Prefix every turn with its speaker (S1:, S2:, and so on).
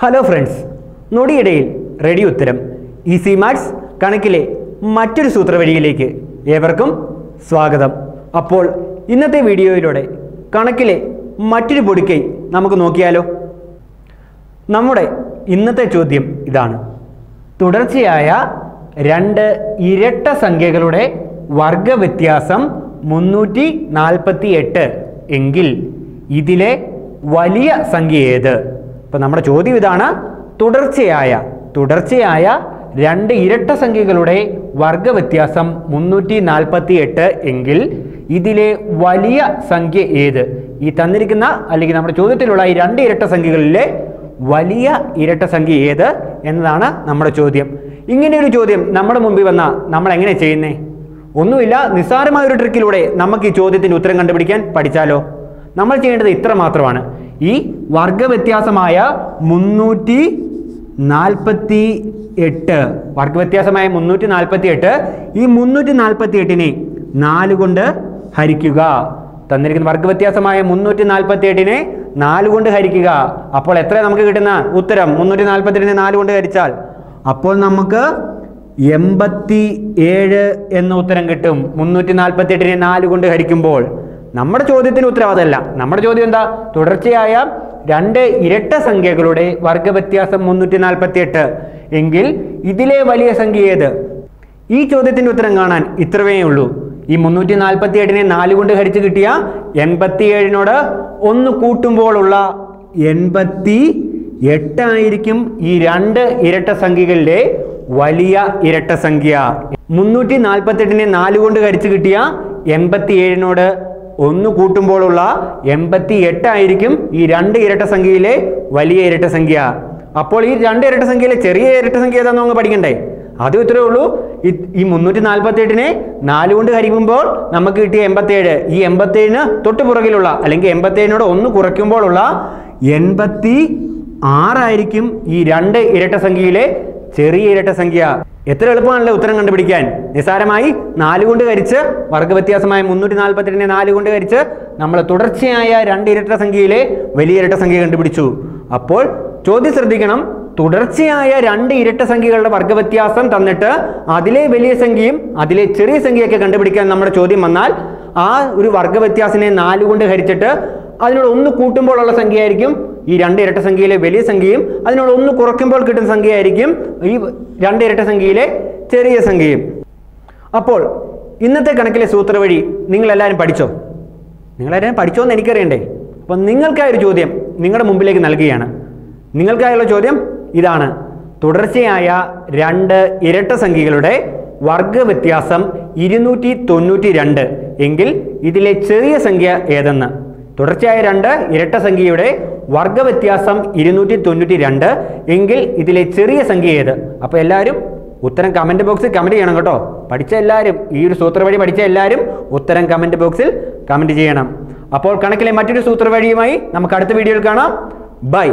S1: Hello friends നൊടിയിടയിൽ ready ഉത്തരം. Easy maths കണക്കിലെ മറ്റൊരു സൂത്രവഴിയിലേക്ക് ഏവർക്കും സ്വാഗതം. അപ്പോൾ ഇന്നത്തെ വീഡിയോയിലൂടെ കണക്കിലെ മറ്റൊരു പൊടിക്കൈ നമുക്ക് നോക്കിയാലോ? നമ്മുടെ ഇന്നത്തെ ചോദ്യം ഇതാണ്. തുടർച്ചയായ രണ്ട് ഇരട്ട സംഖ്യകളുടെ വർഗ വ്യത്യാസം മുന്നൂറ്റി നാൽപ്പത്തി എട്ട് എങ്കിൽ ഇതിലെ വലിയ സംഖ്യ ഏത്? ഇപ്പം നമ്മുടെ ചോദ്യം ഇതാണ് തുടർച്ചയായ തുടർച്ചയായ രണ്ട് ഇരട്ട സംഖ്യകളുടെ വർഗ വ്യത്യാസം മുന്നൂറ്റി നാൽപ്പത്തി എട്ട് എങ്കിൽ ഇതിലെ വലിയ സംഖ്യ ഏത്? ഈ തന്നിരിക്കുന്ന അല്ലെങ്കിൽ നമ്മുടെ ചോദ്യത്തിലുള്ള ഈ രണ്ട് ഇരട്ട സംഖ്യകളിലെ വലിയ ഇരട്ട സംഖ്യ ഏത് എന്നതാണ് നമ്മുടെ ചോദ്യം. ഇങ്ങനെ ഒരു ചോദ്യം നമ്മുടെ മുമ്പിൽ വന്ന നമ്മൾ എങ്ങനെ ചെയ്യുന്നേ? ഒന്നുമില്ല നിസ്സാരമായ ഒരു ട്രിക്കിലൂടെ നമുക്ക് ഈ ചോദ്യത്തിന് ഉത്തരം കണ്ടുപിടിക്കാൻ പഠിച്ചാലോ? നമ്മൾ ചെയ്യേണ്ടത് ഇത്ര മാത്രമാണ്. ഈ വർഗവ്യത്യാസമായ മുന്നൂറ്റി നാൽപ്പത്തി എട്ട് വർഗവ്യത്യാസമായ മുന്നൂറ്റി നാൽപ്പത്തി എട്ട് ഈ മുന്നൂറ്റി നാൽപ്പത്തി എട്ടിനെ നാല് കൊണ്ട് ഹരിക്കുക. തന്നിരിക്കുന്ന വർഗവ്യത്യാസമായ മുന്നൂറ്റി നാൽപ്പത്തി എട്ടിനെ നാല് കൊണ്ട് ഹരിക്കുക. അപ്പോൾ എത്ര നമുക്ക് കിട്ടുന്ന ഉത്തരം? മുന്നൂറ്റി നാൽപ്പത്തി എട്ടിനെ നാല് കൊണ്ട് ഹരിച്ചാൽ. അപ്പോൾ നമുക്ക് എൺപത്തി ഏഴ് എന്ന ഉത്തരം കിട്ടും. മുന്നൂറ്റി നാൽപ്പത്തി എട്ടിനെ നാല് കൊണ്ട് ഹരിക്കുമ്പോൾ നമ്മുടെ ചോദ്യത്തിന് അതല്ല നമ്മുടെ ചോദ്യം എന്താ? തുടർച്ചയായ രണ്ട് ഇരട്ട സംഖ്യകളുടെ വർഗ വ്യത്യാസം മുന്നൂറ്റി നാൽപ്പത്തി എട്ട് എങ്കിൽ ഇതിലെ വലിയ സംഖ്യ ഏത്? ഈ ചോദ്യത്തിന്റെ ഉത്തരം കാണാൻ ഇത്രവേ ഉള്ളൂ. ഈ മുന്നൂറ്റി നാൽപ്പത്തി എട്ടിനെ നാല് കൊണ്ട് ഹരിച്ച് കിട്ടിയ എൺപത്തി ഏഴിനോട് ഒന്ന് കൂട്ടുമ്പോഴുള്ള എൺപത്തി എട്ടായിരിക്കും ഈ രണ്ട് ഇരട്ട സംഖ്യകളുടെ വലിയ ഇരട്ട സംഖ്യ. മുന്നൂറ്റി നാൽപ്പത്തി എട്ടിനെ നാല് കൊണ്ട് ഹരിച്ച് കിട്ടിയ എൺപത്തി ഏഴിനോട് ഒന്ന് കൂട്ടുമ്പോഴുള്ള എൺപത്തി എട്ടായിരിക്കും ഈ രണ്ട് ഇരട്ട സംഖ്യയിലെ വലിയ ഇരട്ട സംഖ്യ. അപ്പോൾ ഈ രണ്ട് ഇരട്ട സംഖ്യയിലെ ചെറിയ ഇരട്ട സംഖ്യ ഏതാണെന്ന് നമുക്ക് പഠിക്കണ്ടേ? അതും ഇത്രേ ഉള്ളൂ. ഈ മുന്നൂറ്റി നാൽപ്പത്തി എട്ടിനെ നാല് കൊണ്ട് ഹരിക്കുമ്പോൾ നമുക്ക് കിട്ടിയ എൺപത്തേഴ് ഈ എൺപത്തേഴിന് തൊട്ട് പുറകിലുള്ള അല്ലെങ്കിൽ എൺപത്തേഴിനോട് ഒന്ന് കുറയ്ക്കുമ്പോഴുള്ള എൺപത്തി ആറായിരിക്കും ഈ രണ്ട് ഇരട്ട സംഖ്യയിലെ ചെറിയ ഇരട്ട സംഖ്യ. എത്ര എളുപ്പമാണല്ലോ ഉത്തരം കണ്ടുപിടിക്കാൻ? നിസ്സാരമായി നാലുകൊണ്ട് ഹരിച്ച് വർഗവ്യത്യാസമായ മുന്നൂറ്റി നാൽപ്പത്തിരണ്ടിനെ നാലുകൊണ്ട് ഹരിച്ച് നമ്മൾ തുടർച്ചയായ രണ്ട് ഇരട്ട സംഖ്യയിലെ വലിയ ഇരട്ട സംഖ്യ കണ്ടുപിടിച്ചു. അപ്പോൾ ചോദ്യം ശ്രദ്ധിക്കണം. തുടർച്ചയായ രണ്ട് ഇരട്ട സംഖ്യകളുടെ വർഗവ്യത്യാസം തന്നിട്ട് അതിലെ വലിയ സംഖ്യയും അതിലെ ചെറിയ സംഖ്യയൊക്കെ കണ്ടുപിടിക്കാൻ നമ്മുടെ ചോദ്യം വന്നാൽ ആ ഒരു വർഗവ്യത്യാസനെ നാല് കൊണ്ട് ഹരിച്ചിട്ട് അതിനോട് ഒന്ന് കൂട്ടുമ്പോഴുള്ള സംഖ്യയായിരിക്കും ഈ രണ്ട് ഇരട്ട സംഖ്യയിലെ വലിയ സംഖ്യയും അതിനോട് ഒന്ന് കുറയ്ക്കുമ്പോൾ കിട്ടുന്ന സംഖ്യയായിരിക്കും ഈ രണ്ട് ഇരട്ട സംഖ്യയിലെ ചെറിയ സംഖ്യയും. അപ്പോൾ ഇന്നത്തെ കണക്കിലെ സൂത്ര വഴി നിങ്ങളെല്ലാവരും പഠിച്ചോ? നിങ്ങളെല്ലാവരും പഠിച്ചോ എന്ന് എനിക്കറിയണ്ടേ? അപ്പം നിങ്ങൾക്കായ ഒരു ചോദ്യം നിങ്ങളുടെ മുമ്പിലേക്ക് നൽകുകയാണ്. നിങ്ങൾക്കായുള്ള ചോദ്യം ഇതാണ്. തുടർച്ചയായ രണ്ട് ഇരട്ട സംഖ്യകളുടെ വർഗ വ്യത്യാസം ഇരുന്നൂറ്റി തൊണ്ണൂറ്റി രണ്ട് എങ്കിൽ ഇതിലെ ചെറിയ സംഖ്യ ഏതെന്ന്? തുടർച്ചയായ രണ്ട് ഇരട്ട സംഖ്യയുടെ വർഗവ്യത്യാസം ഇരുന്നൂറ്റി തൊണ്ണൂറ്റി രണ്ട് എങ്കിൽ ഇതിലെ ചെറിയ സംഖ്യ ഏത്? അപ്പോൾ എല്ലാവരും ഉത്തരം കമന്റ് ബോക്സിൽ കമന്റ് ചെയ്യണം കേട്ടോ. പഠിച്ച എല്ലാവരും ഈ ഒരു സൂത്ര വഴി പഠിച്ച എല്ലാവരും ഉത്തരം കമന്റ് ബോക്സിൽ കമന്റ് ചെയ്യണം. അപ്പോൾ കണക്കിലെ മറ്റൊരു സൂത്ര വഴിയുമായി നമുക്ക് അടുത്ത വീഡിയോയിൽ കാണാം. ബൈ